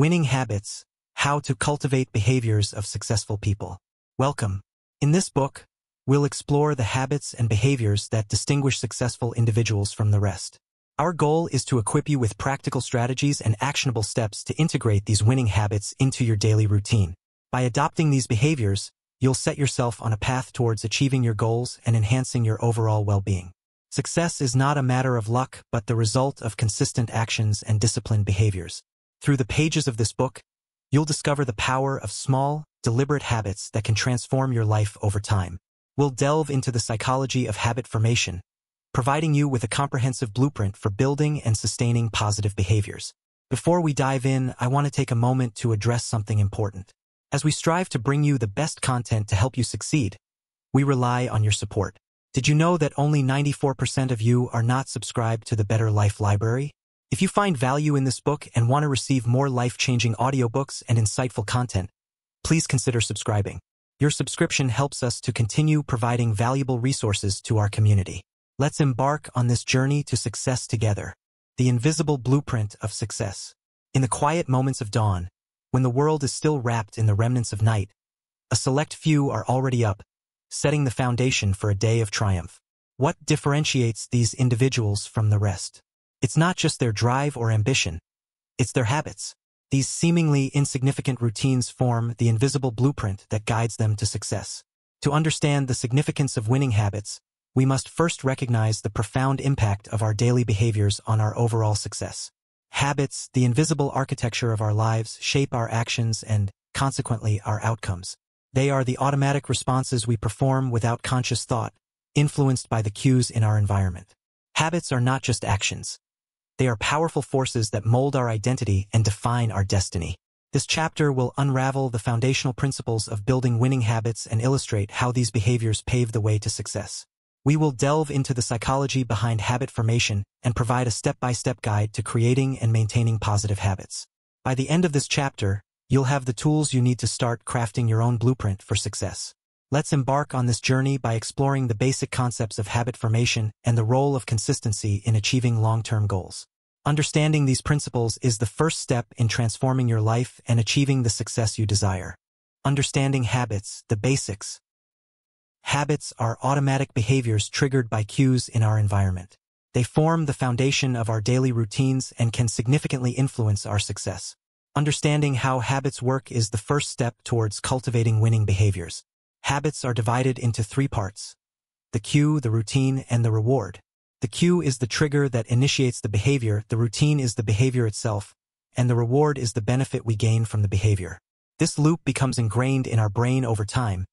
Winning Habits, How to Cultivate Behaviors of Successful People. Welcome. In this book, we'll explore the habits and behaviors that distinguish successful individuals from the rest. Our goal is to equip you with practical strategies and actionable steps to integrate these winning habits into your daily routine. By adopting these behaviors, you'll set yourself on a path towards achieving your goals and enhancing your overall well-being. Success is not a matter of luck, but the result of consistent actions and disciplined behaviors. Through the pages of this book, you'll discover the power of small, deliberate habits that can transform your life over time. We'll delve into the psychology of habit formation, providing you with a comprehensive blueprint for building and sustaining positive behaviors. Before we dive in, I want to take a moment to address something important. As we strive to bring you the best content to help you succeed, we rely on your support. Did you know that only 94% of you are not subscribed to the Better Life Library? If you find value in this book and want to receive more life-changing audiobooks and insightful content, please consider subscribing. Your subscription helps us to continue providing valuable resources to our community. Let's embark on this journey to success together. The invisible blueprint of success. In the quiet moments of dawn, when the world is still wrapped in the remnants of night, a select few are already up, setting the foundation for a day of triumph. What differentiates these individuals from the rest? It's not just their drive or ambition, it's their habits. These seemingly insignificant routines form the invisible blueprint that guides them to success. To understand the significance of winning habits, we must first recognize the profound impact of our daily behaviors on our overall success. Habits, the invisible architecture of our lives, shape our actions and, consequently, our outcomes. They are the automatic responses we perform without conscious thought, influenced by the cues in our environment. Habits are not just actions. They are powerful forces that mold our identity and define our destiny. This chapter will unravel the foundational principles of building winning habits and illustrate how these behaviors pave the way to success. We will delve into the psychology behind habit formation and provide a step-by-step guide to creating and maintaining positive habits. By the end of this chapter, you'll have the tools you need to start crafting your own blueprint for success. Let's embark on this journey by exploring the basic concepts of habit formation and the role of consistency in achieving long-term goals. Understanding these principles is the first step in transforming your life and achieving the success you desire. Understanding habits, the basics, Habits are automatic behaviors triggered by cues in our environment. They form the foundation of our daily routines and can significantly influence our success. Understanding how habits work is the first step towards cultivating winning behaviors. Habits are divided into three parts. The cue, the routine, and the reward. The cue is the trigger that initiates the behavior, the routine is the behavior itself, and the reward is the benefit we gain from the behavior. This loop becomes ingrained in our brain over time,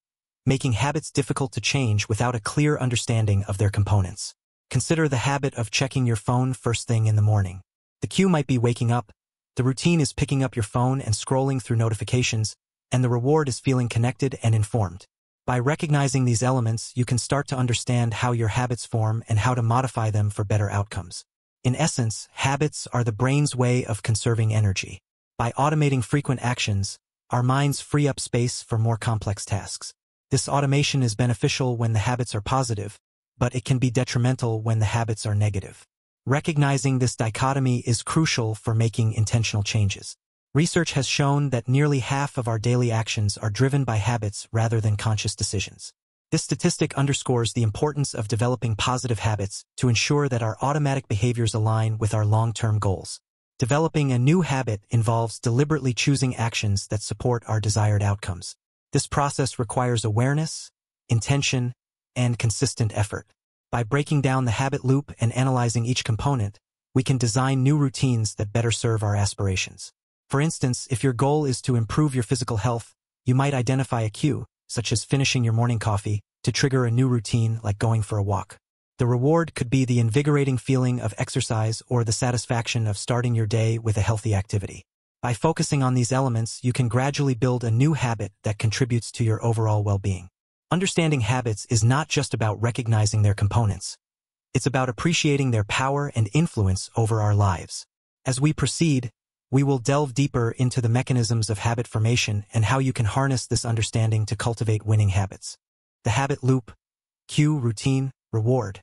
making habits difficult to change without a clear understanding of their components. Consider the habit of checking your phone first thing in the morning. The cue might be waking up, the routine is picking up your phone and scrolling through notifications, and the reward is feeling connected and informed. By recognizing these elements, you can start to understand how your habits form and how to modify them for better outcomes. In essence, habits are the brain's way of conserving energy. By automating frequent actions, our minds free up space for more complex tasks. This automation is beneficial when the habits are positive, but it can be detrimental when the habits are negative. Recognizing this dichotomy is crucial for making intentional changes. Research has shown that nearly half of our daily actions are driven by habits rather than conscious decisions. This statistic underscores the importance of developing positive habits to ensure that our automatic behaviors align with our long-term goals. Developing a new habit involves deliberately choosing actions that support our desired outcomes. This process requires awareness, intention, and consistent effort. By breaking down the habit loop and analyzing each component, we can design new routines that better serve our aspirations. For instance, if your goal is to improve your physical health, you might identify a cue, such as finishing your morning coffee, to trigger a new routine like going for a walk. The reward could be the invigorating feeling of exercise or the satisfaction of starting your day with a healthy activity. By focusing on these elements, you can gradually build a new habit that contributes to your overall well-being. Understanding habits is not just about recognizing their components. It's about appreciating their power and influence over our lives. As we proceed, we will delve deeper into the mechanisms of habit formation and how you can harness this understanding to cultivate winning habits. The habit loop, cue, routine, reward.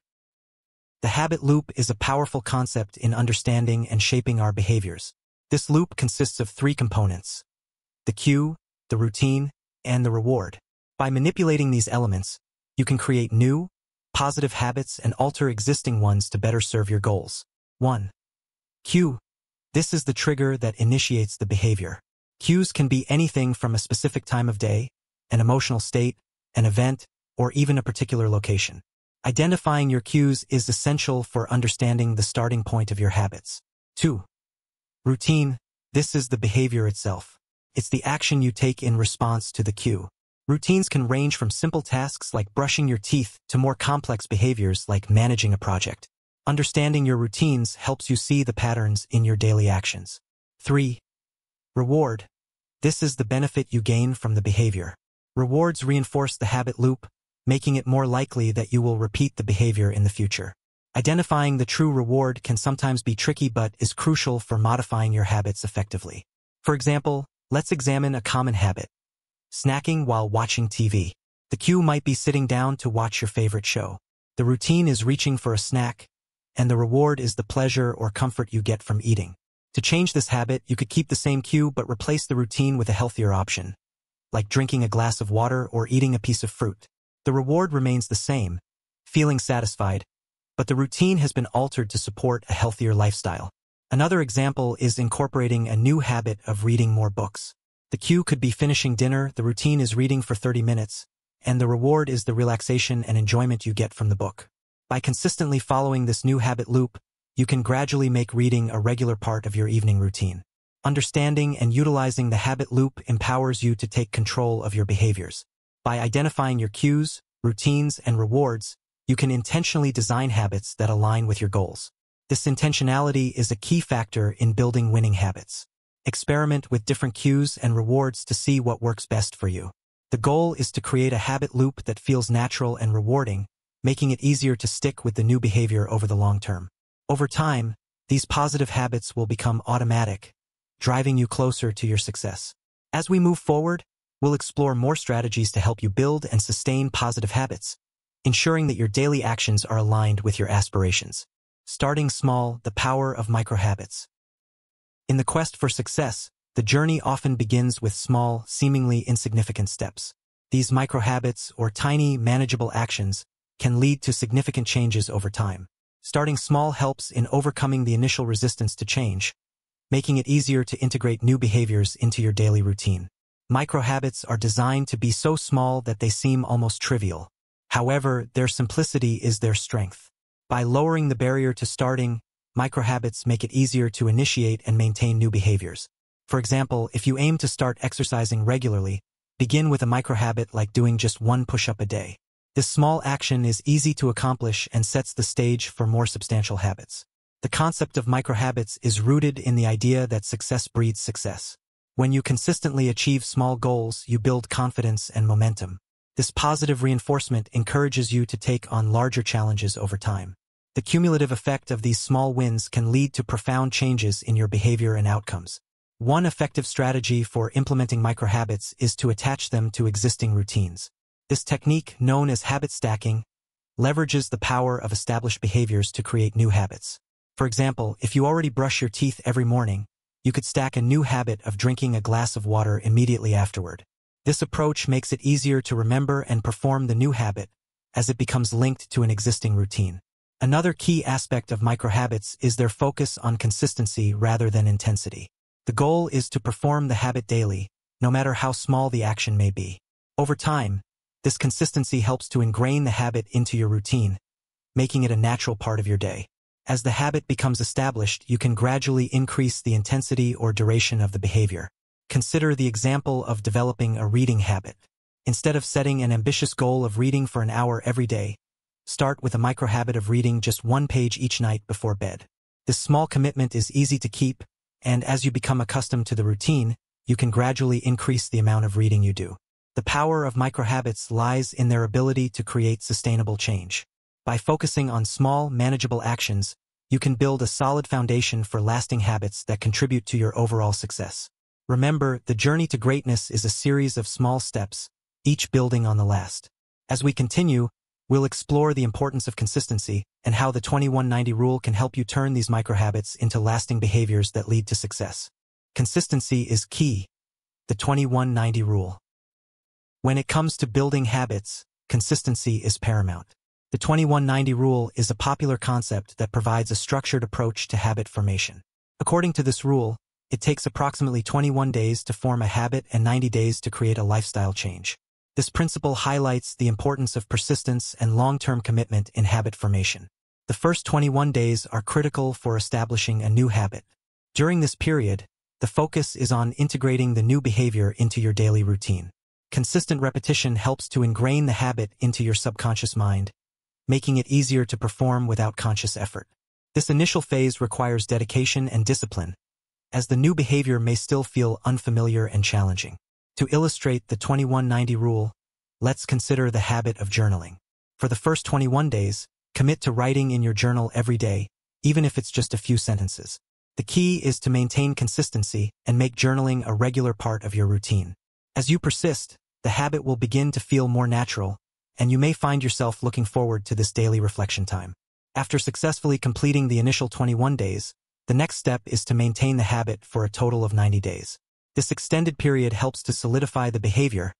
The habit loop is a powerful concept in understanding and shaping our behaviors. This loop consists of three components, the cue, the routine, and the reward. By manipulating these elements, you can create new, positive habits and alter existing ones to better serve your goals. 1. Cue. This is the trigger that initiates the behavior. Cues can be anything from a specific time of day, an emotional state, an event, or even a particular location. Identifying your cues is essential for understanding the starting point of your habits. 2. Routine. This is the behavior itself. It's the action you take in response to the cue. Routines can range from simple tasks like brushing your teeth to more complex behaviors like managing a project. Understanding your routines helps you see the patterns in your daily actions. 3. Reward. This is the benefit you gain from the behavior. Rewards reinforce the habit loop, making it more likely that you will repeat the behavior in the future. Identifying the true reward can sometimes be tricky but is crucial for modifying your habits effectively. For example, let's examine a common habit. Snacking while watching TV. The cue might be sitting down to watch your favorite show. The routine is reaching for a snack, and the reward is the pleasure or comfort you get from eating. To change this habit, you could keep the same cue but replace the routine with a healthier option, like drinking a glass of water or eating a piece of fruit. The reward remains the same, feeling satisfied, but the routine has been altered to support a healthier lifestyle. Another example is incorporating a new habit of reading more books. The cue could be finishing dinner, the routine is reading for 30 minutes, and the reward is the relaxation and enjoyment you get from the book. By consistently following this new habit loop, you can gradually make reading a regular part of your evening routine. Understanding and utilizing the habit loop empowers you to take control of your behaviors. By identifying your cues, routines, and rewards, you can intentionally design habits that align with your goals. This intentionality is a key factor in building winning habits. Experiment with different cues and rewards to see what works best for you. The goal is to create a habit loop that feels natural and rewarding, making it easier to stick with the new behavior over the long term. Over time, these positive habits will become automatic, driving you closer to your success. As we move forward, We'll explore more strategies to help you build and sustain positive habits, ensuring that your daily actions are aligned with your aspirations. Starting small, the power of microhabits. In the quest for success, the journey often begins with small, seemingly insignificant steps. These microhabits, or tiny, manageable actions, can lead to significant changes over time. Starting small helps in overcoming the initial resistance to change, making it easier to integrate new behaviors into your daily routine. Microhabits are designed to be so small that they seem almost trivial. However, their simplicity is their strength. By lowering the barrier to starting, microhabits make it easier to initiate and maintain new behaviors. For example, if you aim to start exercising regularly, begin with a microhabit like doing just one push-up a day. This small action is easy to accomplish and sets the stage for more substantial habits. The concept of microhabits is rooted in the idea that success breeds success. When you consistently achieve small goals, you build confidence and momentum. This positive reinforcement encourages you to take on larger challenges over time. The cumulative effect of these small wins can lead to profound changes in your behavior and outcomes. One effective strategy for implementing microhabits is to attach them to existing routines. This technique, known as habit stacking, leverages the power of established behaviors to create new habits. For example, if you already brush your teeth every morning, you could stack a new habit of drinking a glass of water immediately afterward. This approach makes it easier to remember and perform the new habit as it becomes linked to an existing routine. Another key aspect of microhabits is their focus on consistency rather than intensity. The goal is to perform the habit daily, no matter how small the action may be. Over time, this consistency helps to ingrain the habit into your routine, making it a natural part of your day. As the habit becomes established, you can gradually increase the intensity or duration of the behavior. Consider the example of developing a reading habit. Instead of setting an ambitious goal of reading for an hour every day, start with a microhabit of reading just one page each night before bed. This small commitment is easy to keep, and as you become accustomed to the routine, you can gradually increase the amount of reading you do. The power of microhabits lies in their ability to create sustainable change. By focusing on small, manageable actions, you can build a solid foundation for lasting habits that contribute to your overall success. Remember, the journey to greatness is a series of small steps, each building on the last. As we continue, we'll explore the importance of consistency and how the 2190 rule can help you turn these microhabits into lasting behaviors that lead to success. consistency is key, the 2190 rule. When it comes to building habits, consistency is paramount. The 2190 rule is a popular concept that provides a structured approach to habit formation. According to this rule, it takes approximately 21 days to form a habit and 90 days to create a lifestyle change. This principle highlights the importance of persistence and long-term commitment in habit formation. The first 21 days are critical for establishing a new habit. During this period, the focus is on integrating the new behavior into your daily routine. Consistent repetition helps to ingrain the habit into your subconscious mind, making it easier to perform without conscious effort. This initial phase requires dedication and discipline, as the new behavior may still feel unfamiliar and challenging. To illustrate the 2190 rule, let's consider the habit of journaling. For the first 21 days, commit to writing in your journal every day, even if it's just a few sentences. The key is to maintain consistency and make journaling a regular part of your routine. As you persist, the habit will begin to feel more natural, and you may find yourself looking forward to this daily reflection time. After successfully completing the initial 21 days, the next step is to maintain the habit for a total of 90 days. This extended period helps to solidify the behavior,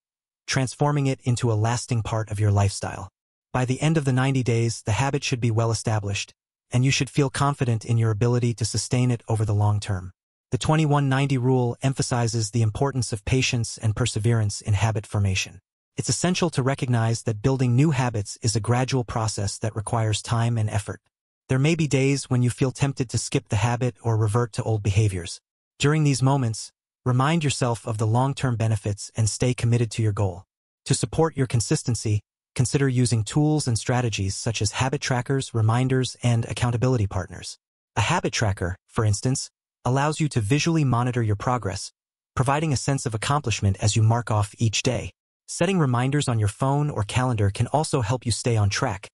transforming it into a lasting part of your lifestyle. By the end of the 90 days, the habit should be well established, and you should feel confident in your ability to sustain it over the long term. The 2190 rule emphasizes the importance of patience and perseverance in habit formation. It's essential to recognize that building new habits is a gradual process that requires time and effort. There may be days when you feel tempted to skip the habit or revert to old behaviors. During these moments, remind yourself of the long-term benefits and stay committed to your goal. To support your consistency, consider using tools and strategies such as habit trackers, reminders, and accountability partners. A habit tracker, for instance, allows you to visually monitor your progress, providing a sense of accomplishment as you mark off each day. Setting reminders on your phone or calendar can also help you stay on track,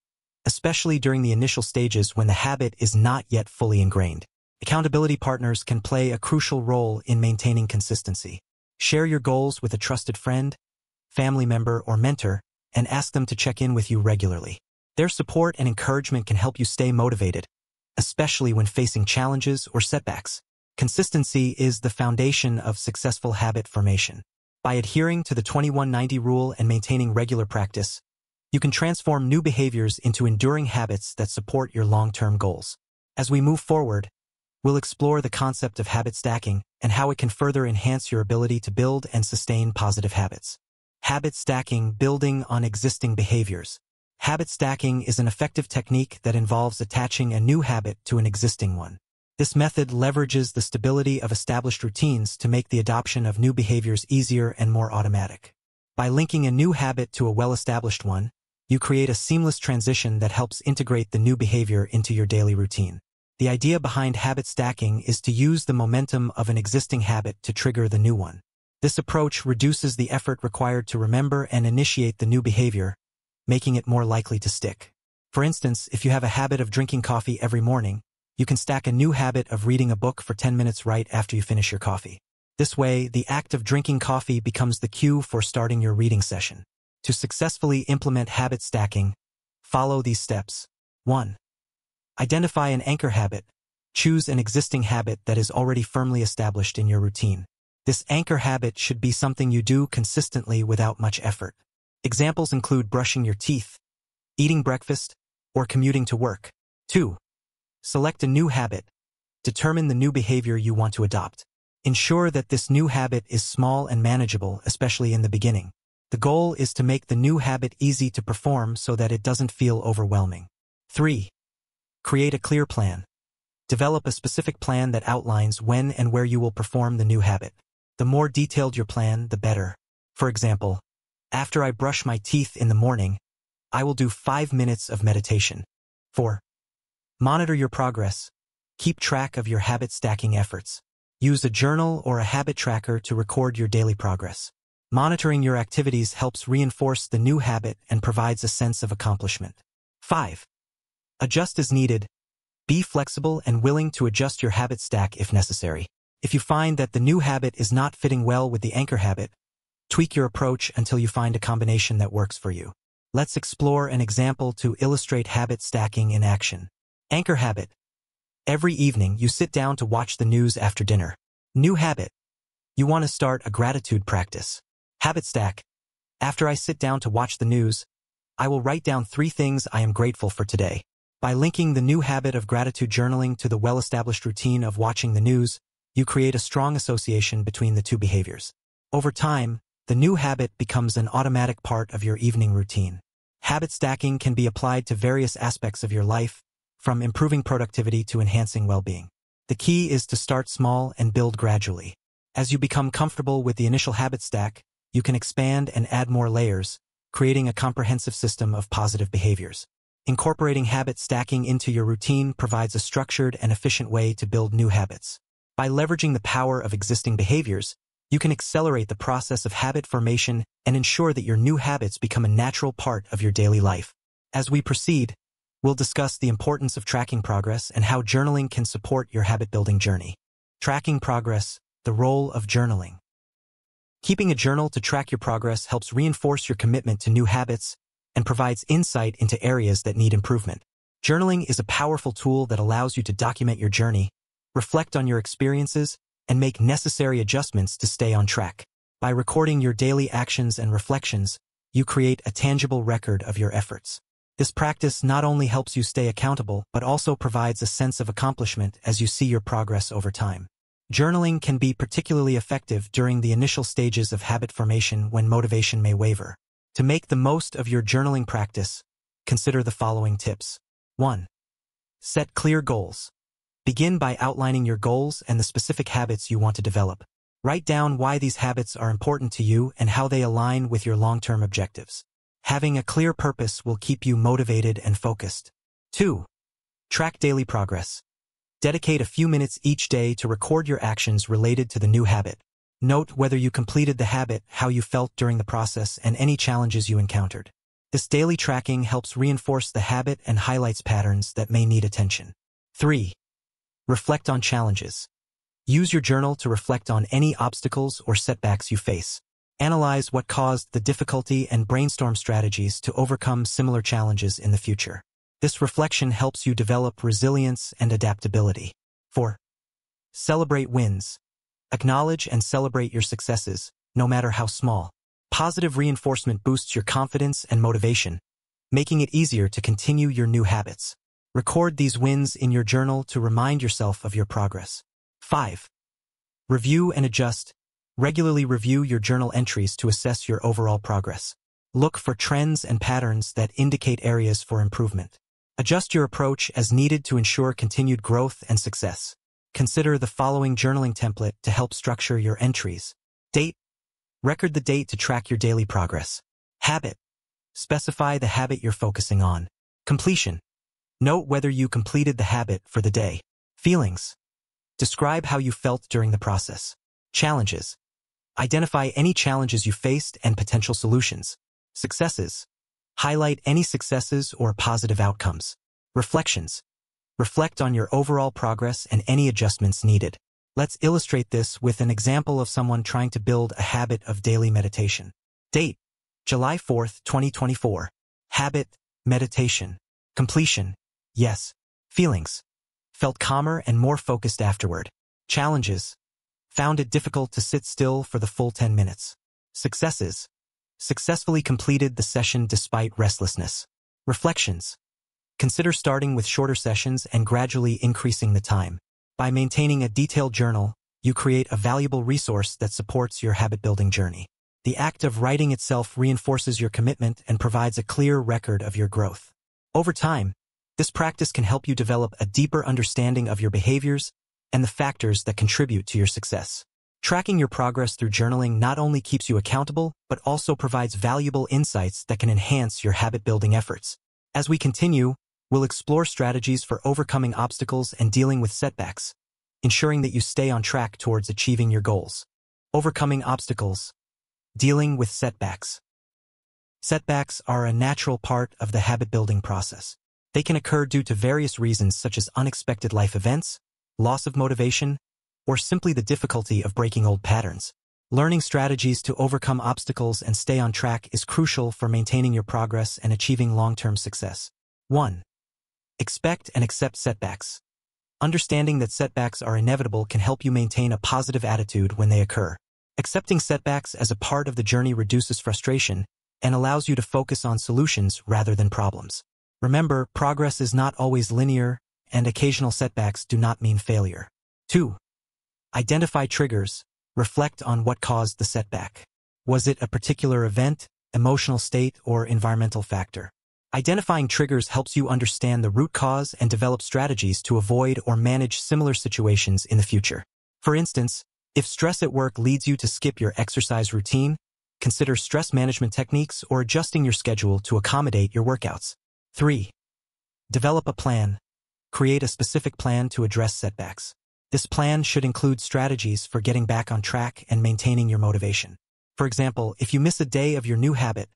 especially during the initial stages when the habit is not yet fully ingrained. Accountability partners can play a crucial role in maintaining consistency. Share your goals with a trusted friend, family member, or mentor, and ask them to check in with you regularly. Their support and encouragement can help you stay motivated, especially when facing challenges or setbacks. Consistency is the foundation of successful habit formation. By adhering to the 2190 rule and maintaining regular practice, you can transform new behaviors into enduring habits that support your long-term goals. As we move forward, we'll explore the concept of habit stacking and how it can further enhance your ability to build and sustain positive habits. Habit stacking, building on existing behaviors. Habit stacking is an effective technique that involves attaching a new habit to an existing one. This method leverages the stability of established routines to make the adoption of new behaviors easier and more automatic. By linking a new habit to a well-established one, you create a seamless transition that helps integrate the new behavior into your daily routine. The idea behind habit stacking is to use the momentum of an existing habit to trigger the new one. This approach reduces the effort required to remember and initiate the new behavior, making it more likely to stick. For instance, if you have a habit of drinking coffee every morning, you can stack a new habit of reading a book for 10 minutes right after you finish your coffee. This way, the act of drinking coffee becomes the cue for starting your reading session. To successfully implement habit stacking, follow these steps. 1. Identify an anchor habit. Choose an existing habit that is already firmly established in your routine. This anchor habit should be something you do consistently without much effort. Examples include brushing your teeth, eating breakfast, or commuting to work. 2. Select a new habit. Determine the new behavior you want to adopt. Ensure that this new habit is small and manageable, especially in the beginning. The goal is to make the new habit easy to perform so that it doesn't feel overwhelming. 3. Create a clear plan. Develop a specific plan that outlines when and where you will perform the new habit. The more detailed your plan, the better. For example, after I brush my teeth in the morning, I will do 5 minutes of meditation. 4. Monitor your progress. Keep track of your habit stacking efforts. Use a journal or a habit tracker to record your daily progress. Monitoring your activities helps reinforce the new habit and provides a sense of accomplishment. 5. Adjust as needed. Be flexible and willing to adjust your habit stack if necessary. If you find that the new habit is not fitting well with the anchor habit, tweak your approach until you find a combination that works for you. Let's explore an example to illustrate habit stacking in action. Anchor habit. Every evening, you sit down to watch the news after dinner. New habit. You want to start a gratitude practice. Habit stack. After I sit down to watch the news, I will write down three things I am grateful for today. By linking the new habit of gratitude journaling to the well-established routine of watching the news, you create a strong association between the two behaviors. Over time, the new habit becomes an automatic part of your evening routine. Habit stacking can be applied to various aspects of your life, from improving productivity to enhancing well-being. The key is to start small and build gradually. As you become comfortable with the initial habit stack, you can expand and add more layers, creating a comprehensive system of positive behaviors. Incorporating habit stacking into your routine provides a structured and efficient way to build new habits. By leveraging the power of existing behaviors, you can accelerate the process of habit formation and ensure that your new habits become a natural part of your daily life. As we proceed, we'll discuss the importance of tracking progress and how journaling can support your habit-building journey. Tracking progress, the role of journaling. Keeping a journal to track your progress helps reinforce your commitment to new habits and provides insight into areas that need improvement. Journaling is a powerful tool that allows you to document your journey, reflect on your experiences, and make necessary adjustments to stay on track. By recording your daily actions and reflections, you create a tangible record of your efforts. This practice not only helps you stay accountable, but also provides a sense of accomplishment as you see your progress over time. Journaling can be particularly effective during the initial stages of habit formation when motivation may waver. To make the most of your journaling practice, consider the following tips. 1. Set clear goals. Begin by outlining your goals and the specific habits you want to develop. Write down why these habits are important to you and how they align with your long-term objectives. Having a clear purpose will keep you motivated and focused. 2. Track daily progress. Dedicate a few minutes each day to record your actions related to the new habit. Note whether you completed the habit, how you felt during the process, and any challenges you encountered. This daily tracking helps reinforce the habit and highlights patterns that may need attention. 3. Reflect on challenges. Use your journal to reflect on any obstacles or setbacks you face. Analyze what caused the difficulty and brainstorm strategies to overcome similar challenges in the future. This reflection helps you develop resilience and adaptability. 4. Celebrate wins. Acknowledge and celebrate your successes, no matter how small. Positive reinforcement boosts your confidence and motivation, making it easier to continue your new habits. Record these wins in your journal to remind yourself of your progress. 5. Review and adjust. Regularly review your journal entries to assess your overall progress. Look for trends and patterns that indicate areas for improvement. Adjust your approach as needed to ensure continued growth and success. Consider the following journaling template to help structure your entries. Date. Record the date to track your daily progress. Habit. Specify the habit you're focusing on. Completion. Note whether you completed the habit for the day. Feelings. Describe how you felt during the process. Challenges. Identify any challenges you faced and potential solutions. Successes. Highlight any successes or positive outcomes. Reflections. Reflect on your overall progress and any adjustments needed. Let's illustrate this with an example of someone trying to build a habit of daily meditation. Date, July 4th, 2024. Habit, meditation. Completion, yes. Feelings, felt calmer and more focused afterward. Challenges, found it difficult to sit still for the full 10 minutes. Successes, Successfully completed the session despite restlessness. Reflections. Consider starting with shorter sessions and gradually increasing the time. By maintaining a detailed journal, you create a valuable resource that supports your habit-building journey. The act of writing itself reinforces your commitment and provides a clear record of your growth. Over time, this practice can help you develop a deeper understanding of your behaviors and the factors that contribute to your success. Tracking your progress through journaling not only keeps you accountable, but also provides valuable insights that can enhance your habit-building efforts. As we continue, we'll explore strategies for overcoming obstacles and dealing with setbacks, ensuring that you stay on track towards achieving your goals. Overcoming obstacles. Dealing with setbacks. Setbacks are a natural part of the habit-building process. They can occur due to various reasons such as unexpected life events, loss of motivation, or simply the difficulty of breaking old patterns. Learning strategies to overcome obstacles and stay on track is crucial for maintaining your progress and achieving long-term success. 1. Expect and accept setbacks. Understanding that setbacks are inevitable can help you maintain a positive attitude when they occur. Accepting setbacks as a part of the journey reduces frustration and allows you to focus on solutions rather than problems. Remember, progress is not always linear, and occasional setbacks do not mean failure. 2. Identify triggers. Reflect on what caused the setback. Was it a particular event, emotional state, or environmental factor? Identifying triggers helps you understand the root cause and develop strategies to avoid or manage similar situations in the future. For instance, if stress at work leads you to skip your exercise routine, consider stress management techniques or adjusting your schedule to accommodate your workouts. 3. Develop a plan. Create a specific plan to address setbacks. This plan should include strategies for getting back on track and maintaining your motivation. For example, if you miss a day of your new habit,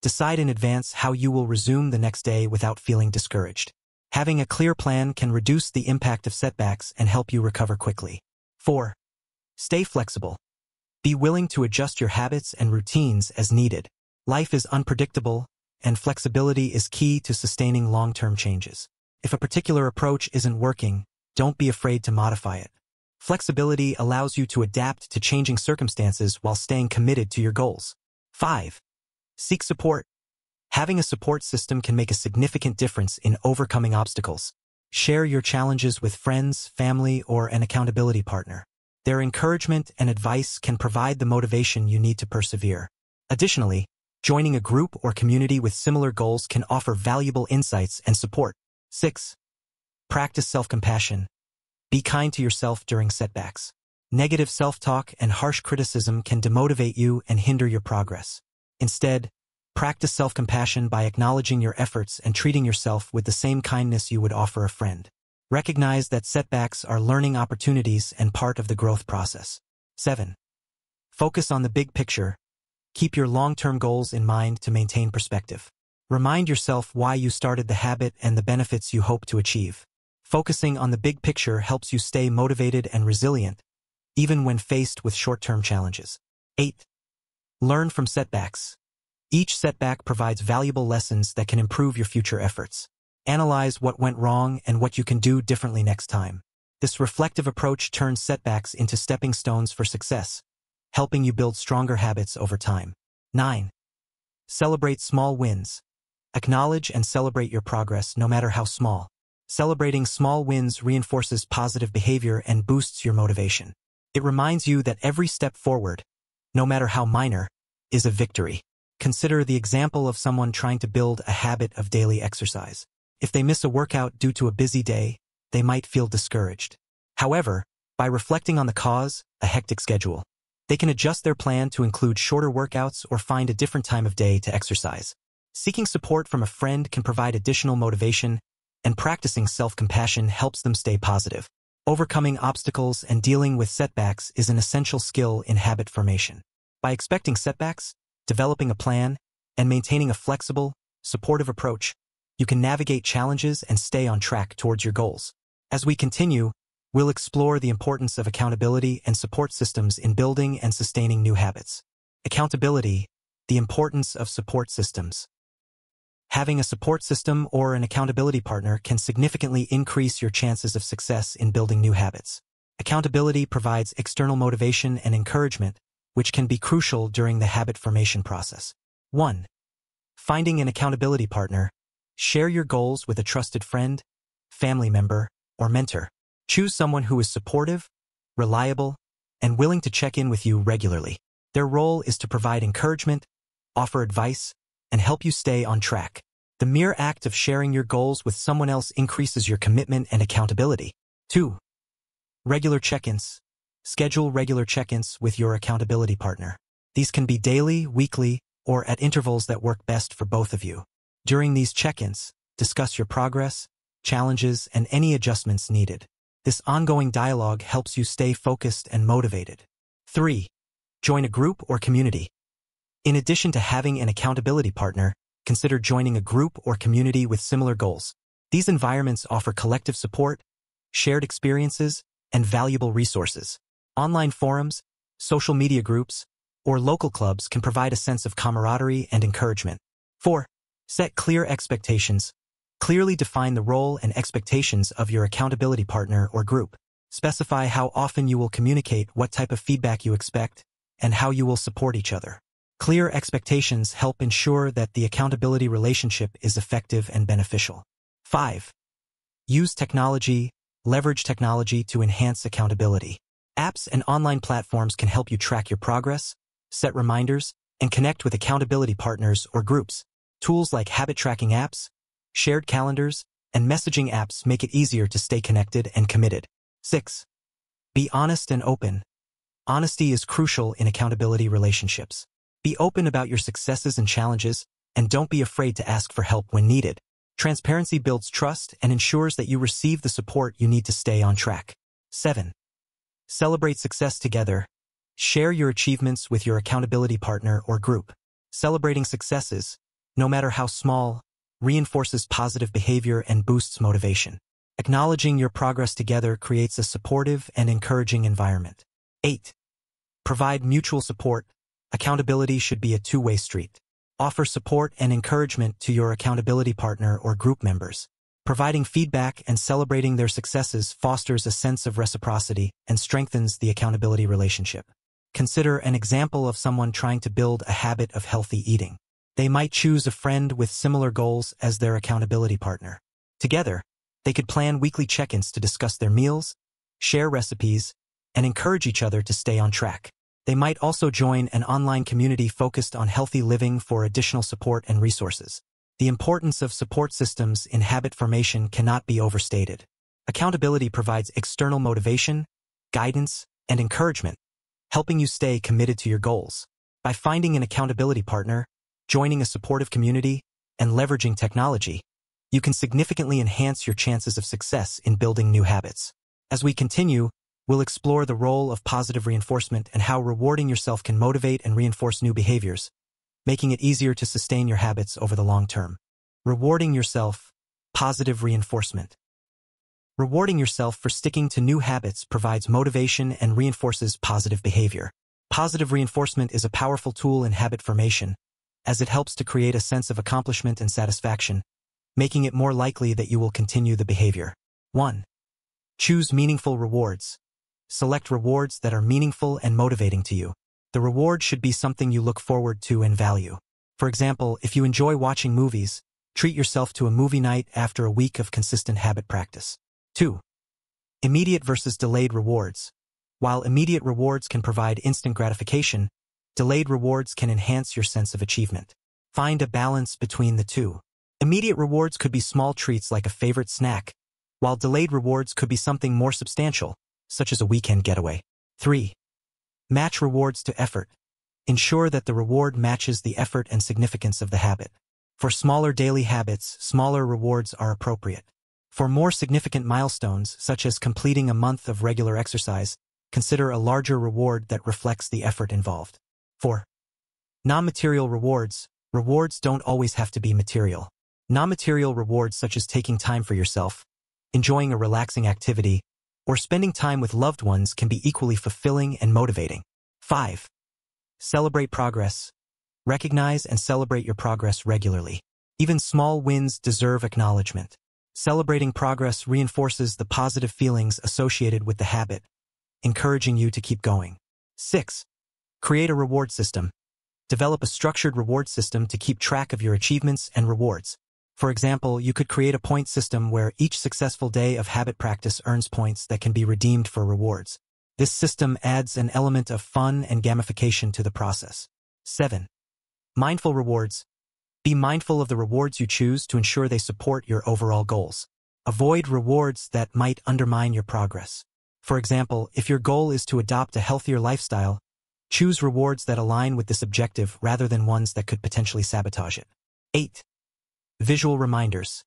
Decide in advance how you will resume the next day without feeling discouraged. Having a clear plan can reduce the impact of setbacks and help you recover quickly. 4. Stay flexible. Be willing to adjust your habits and routines as needed. Life is unpredictable, and flexibility is key to sustaining long-term changes. If a particular approach isn't working, don't be afraid to modify it. Flexibility allows you to adapt to changing circumstances while staying committed to your goals. 5. Seek support. Having a support system can make a significant difference in overcoming obstacles. Share your challenges with friends, family, or an accountability partner. Their encouragement and advice can provide the motivation you need to persevere. Additionally, joining a group or community with similar goals can offer valuable insights and support. 6. Practice self-compassion. Be kind to yourself during setbacks. Negative self-talk and harsh criticism can demotivate you and hinder your progress. Instead, practice self-compassion by acknowledging your efforts and treating yourself with the same kindness you would offer a friend. Recognize that setbacks are learning opportunities and part of the growth process. 7. Focus on the big picture. Keep your long-term goals in mind to maintain perspective. Remind yourself why you started the habit and the benefits you hope to achieve. Focusing on the big picture helps you stay motivated and resilient, even when faced with short-term challenges. 8. Learn from setbacks. Each setback provides valuable lessons that can improve your future efforts. Analyze what went wrong and what you can do differently next time. This reflective approach turns setbacks into stepping stones for success, helping you build stronger habits over time. 9. Celebrate small wins. Acknowledge and celebrate your progress no matter how small. Celebrating small wins reinforces positive behavior and boosts your motivation. It reminds you that every step forward, no matter how minor, is a victory. Consider the example of someone trying to build a habit of daily exercise. If they miss a workout due to a busy day, they might feel discouraged. However, by reflecting on the cause, a hectic schedule, they can adjust their plan to include shorter workouts or find a different time of day to exercise. Seeking support from a friend can provide additional motivation, and practicing self-compassion helps them stay positive. Overcoming obstacles and dealing with setbacks is an essential skill in habit formation. By expecting setbacks, developing a plan, and maintaining a flexible, supportive approach, you can navigate challenges and stay on track towards your goals. As we continue, we'll explore the importance of accountability and support systems in building and sustaining new habits. Accountability, the importance of support systems. Having a support system or an accountability partner can significantly increase your chances of success in building new habits. Accountability provides external motivation and encouragement, which can be crucial during the habit formation process. 1. Finding an accountability partner. Share your goals with a trusted friend, family member, or mentor. Choose someone who is supportive, reliable, and willing to check in with you regularly. Their role is to provide encouragement, offer advice, and help you stay on track. The mere act of sharing your goals with someone else increases your commitment and accountability. 2. Regular check-ins. Schedule regular check-ins with your accountability partner. These can be daily, weekly, or at intervals that work best for both of you. During these check-ins, discuss your progress, challenges, and any adjustments needed. This ongoing dialogue helps you stay focused and motivated. 3. Join a group or community. In addition to having an accountability partner, consider joining a group or community with similar goals. These environments offer collective support, shared experiences, and valuable resources. Online forums, social media groups, or local clubs can provide a sense of camaraderie and encouragement. 4. Set clear expectations. Clearly define the role and expectations of your accountability partner or group. Specify how often you will communicate what type of feedback you expect and how you will support each other. Clear expectations help ensure that the accountability relationship is effective and beneficial. 5. Use technology, leverage technology to enhance accountability. Apps and online platforms can help you track your progress, set reminders, and connect with accountability partners or groups. Tools like habit tracking apps, shared calendars, and messaging apps make it easier to stay connected and committed. 6. Be honest and open. Honesty is crucial in accountability relationships. Be open about your successes and challenges, and don't be afraid to ask for help when needed. Transparency builds trust and ensures that you receive the support you need to stay on track. 7. Celebrate success together. Share your achievements with your accountability partner or group. Celebrating successes, no matter how small, reinforces positive behavior and boosts motivation. Acknowledging your progress together creates a supportive and encouraging environment. 8. Provide mutual support. Accountability should be a two-way street. Offer support and encouragement to your accountability partner or group members. Providing feedback and celebrating their successes fosters a sense of reciprocity and strengthens the accountability relationship. Consider an example of someone trying to build a habit of healthy eating. They might choose a friend with similar goals as their accountability partner. Together, they could plan weekly check-ins to discuss their meals, share recipes, and encourage each other to stay on track. They might also join an online community focused on healthy living for additional support and resources. The importance of support systems in habit formation cannot be overstated. Accountability provides external motivation, guidance, and encouragement, helping you stay committed to your goals. By finding an accountability partner, joining a supportive community, and leveraging technology, you can significantly enhance your chances of success in building new habits. As we continue, we'll explore the role of positive reinforcement and how rewarding yourself can motivate and reinforce new behaviors, making it easier to sustain your habits over the long term. Rewarding yourself, positive reinforcement. Rewarding yourself for sticking to new habits provides motivation and reinforces positive behavior. Positive reinforcement is a powerful tool in habit formation, as it helps to create a sense of accomplishment and satisfaction, making it more likely that you will continue the behavior. 1. Choose meaningful rewards. Select rewards that are meaningful and motivating to you. The reward should be something you look forward to and value. For example, if you enjoy watching movies, treat yourself to a movie night after a week of consistent habit practice. 2. Immediate versus delayed rewards. While immediate rewards can provide instant gratification, Delayed rewards can enhance your sense of achievement. Find a balance between the two. Immediate rewards could be small treats like a favorite snack, while delayed rewards could be something more substantial, such as a weekend getaway. 3. Match rewards to effort. Ensure that the reward matches the effort and significance of the habit. For smaller daily habits, smaller rewards are appropriate. For more significant milestones, such as completing a month of regular exercise, consider a larger reward that reflects the effort involved. 4. Non-material rewards. Rewards don't always have to be material. Non-material rewards such as taking time for yourself, enjoying a relaxing activity, or spending time with loved ones can be equally fulfilling and motivating. 5. Celebrate progress. Recognize and celebrate your progress regularly. Even small wins deserve acknowledgement. Celebrating progress reinforces the positive feelings associated with the habit, encouraging you to keep going. 6. Create a reward system. Develop a structured reward system to keep track of your achievements and rewards. For example, you could create a point system where each successful day of habit practice earns points that can be redeemed for rewards. This system adds an element of fun and gamification to the process. 7. Mindful rewards. Be mindful of the rewards you choose to ensure they support your overall goals. Avoid rewards that might undermine your progress. For example, if your goal is to adopt a healthier lifestyle, Choose rewards that align with this objective rather than ones that could potentially sabotage it. 8. Visual reminders.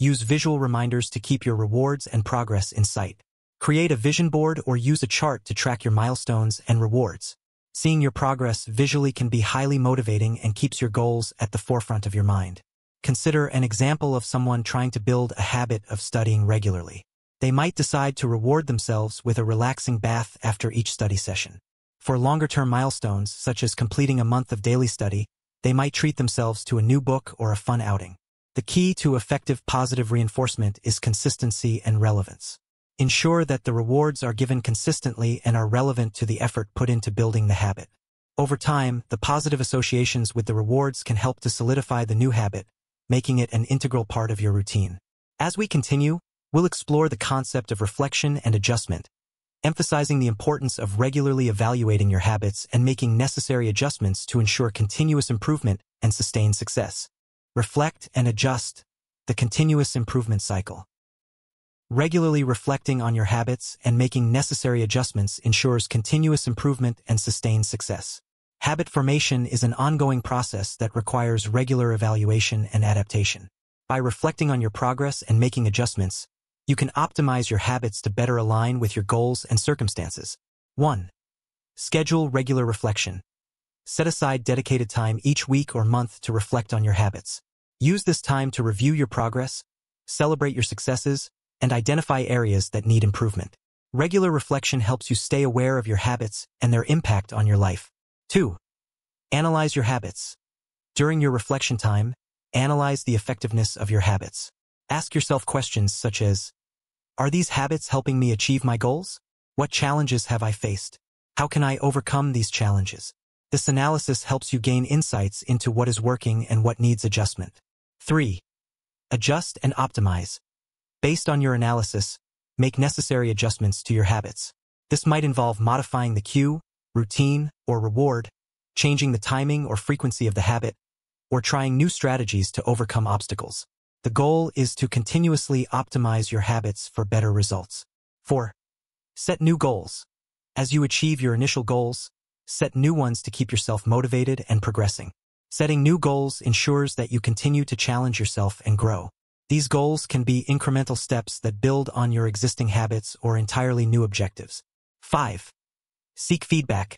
Use visual reminders to keep your rewards and progress in sight. Create a vision board or use a chart to track your milestones and rewards. Seeing your progress visually can be highly motivating and keeps your goals at the forefront of your mind. Consider an example of someone trying to build a habit of studying regularly. They might decide to reward themselves with a relaxing bath after each study session. For longer-term milestones, such as completing a month of daily study, they might treat themselves to a new book or a fun outing. The key to effective positive reinforcement is consistency and relevance. Ensure that the rewards are given consistently and are relevant to the effort put into building the habit. Over time, the positive associations with the rewards can help to solidify the new habit, making it an integral part of your routine. As we continue, we'll explore the concept of reflection and adjustment, emphasizing the importance of regularly evaluating your habits and making necessary adjustments to ensure continuous improvement and sustained success. Reflect and adjust, the continuous improvement cycle. Regularly reflecting on your habits and making necessary adjustments ensures continuous improvement and sustained success. Habit formation is an ongoing process that requires regular evaluation and adaptation. By reflecting on your progress and making adjustments, you can optimize your habits to better align with your goals and circumstances. 1. Schedule regular reflection. Set aside dedicated time each week or month to reflect on your habits. Use this time to review your progress, celebrate your successes, and identify areas that need improvement. Regular reflection helps you stay aware of your habits and their impact on your life. 2. Analyze your habits. During your reflection time, analyze the effectiveness of your habits. Ask yourself questions such as, Are these habits helping me achieve my goals? What challenges have I faced? How can I overcome these challenges? This analysis helps you gain insights into what is working and what needs adjustment. 3. Adjust and optimize. Based on your analysis, make necessary adjustments to your habits. This might involve modifying the cue, routine, or reward, changing the timing or frequency of the habit, or trying new strategies to overcome obstacles. The goal is to continuously optimize your habits for better results. 4. Set new goals. As you achieve your initial goals, set new ones to keep yourself motivated and progressing. Setting new goals ensures that you continue to challenge yourself and grow. These goals can be incremental steps that build on your existing habits or entirely new objectives. 5. Seek feedback.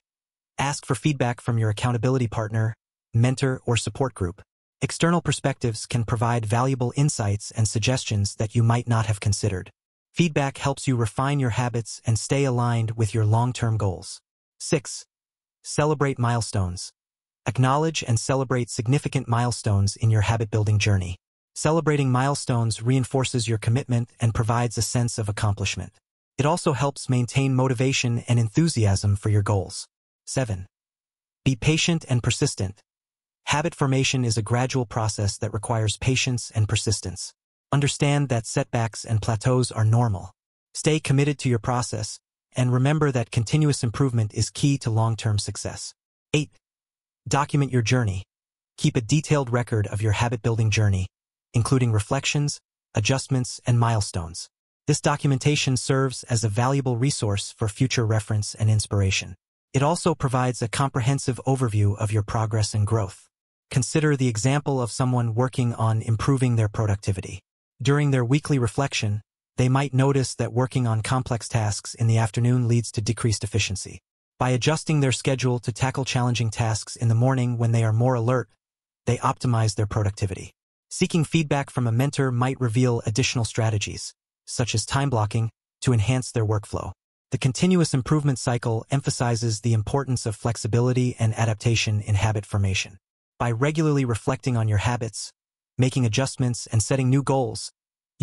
Ask for feedback from your accountability partner, mentor, or support group. External perspectives can provide valuable insights and suggestions that you might not have considered. Feedback helps you refine your habits and stay aligned with your long-term goals. 6. Celebrate milestones. Acknowledge and celebrate significant milestones in your habit-building journey. Celebrating milestones reinforces your commitment and provides a sense of accomplishment. It also helps maintain motivation and enthusiasm for your goals. 7. Be patient and persistent. Habit formation is a gradual process that requires patience and persistence. Understand that setbacks and plateaus are normal. Stay committed to your process, and remember that continuous improvement is key to long-term success. 8. Document your journey. Keep a detailed record of your habit-building journey, including reflections, adjustments, and milestones. This documentation serves as a valuable resource for future reference and inspiration. It also provides a comprehensive overview of your progress and growth. Consider the example of someone working on improving their productivity. During their weekly reflection, they might notice that working on complex tasks in the afternoon leads to decreased efficiency. By adjusting their schedule to tackle challenging tasks in the morning when they are more alert, they optimize their productivity. Seeking feedback from a mentor might reveal additional strategies, such as time blocking, to enhance their workflow. The continuous improvement cycle emphasizes the importance of flexibility and adaptation in habit formation. By regularly reflecting on your habits, making adjustments, and setting new goals,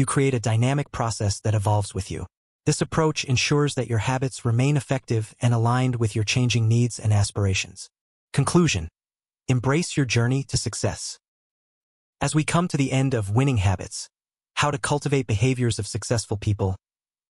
you create a dynamic process that evolves with you. This approach ensures that your habits remain effective and aligned with your changing needs and aspirations. Conclusion. Embrace your journey to success. As we come to the end of Winning Habits, How to Cultivate Behaviors of Successful People,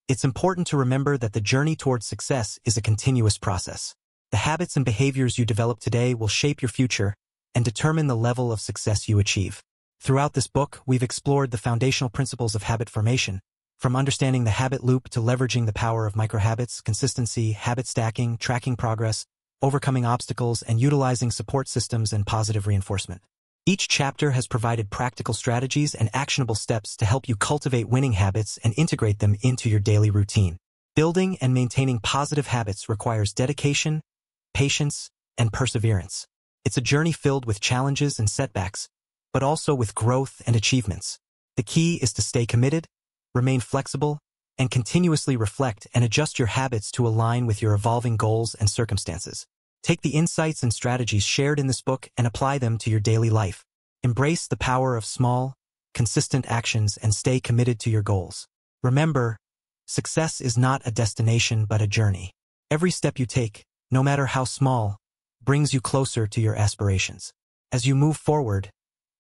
it's important to remember that the journey towards success is a continuous process. The habits and behaviors you develop today will shape your future and determine the level of success you achieve. Throughout this book, we've explored the foundational principles of habit formation, from understanding the habit loop to leveraging the power of microhabits, consistency, habit stacking, tracking progress, overcoming obstacles, and utilizing support systems and positive reinforcement. Each chapter has provided practical strategies and actionable steps to help you cultivate winning habits and integrate them into your daily routine. Building and maintaining positive habits requires dedication, patience, and perseverance. It's a journey filled with challenges and setbacks, but also with growth and achievements. The key is to stay committed, remain flexible, and continuously reflect and adjust your habits to align with your evolving goals and circumstances. Take the insights and strategies shared in this book and apply them to your daily life. Embrace the power of small, consistent actions, and stay committed to your goals. Remember, success is not a destination but a journey. Every step you take, no matter how small, brings you closer to your aspirations. As you move forward,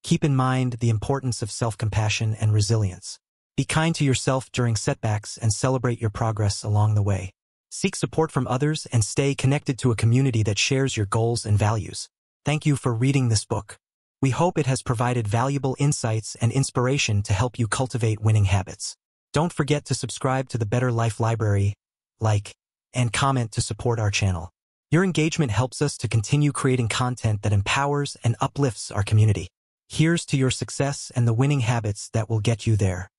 keep in mind the importance of self-compassion and resilience. Be kind to yourself during setbacks and celebrate your progress along the way. Seek support from others and stay connected to a community that shares your goals and values. Thank you for reading this book. We hope it has provided valuable insights and inspiration to help you cultivate winning habits. Don't forget to subscribe to the Better Life Library, like, and comment to support our channel. Your engagement helps us to continue creating content that empowers and uplifts our community. Here's to your success and the winning habits that will get you there.